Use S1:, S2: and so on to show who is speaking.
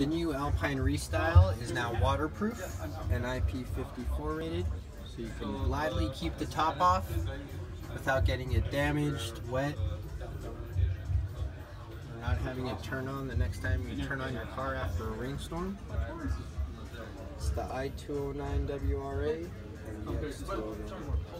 S1: The new Alpine Restyle is now waterproof and IP54 rated, so you can gladly keep the top off without getting it damaged, wet, or not having it turn on the next time you turn on your car after a rainstorm. It's the i209 WRA and the X209.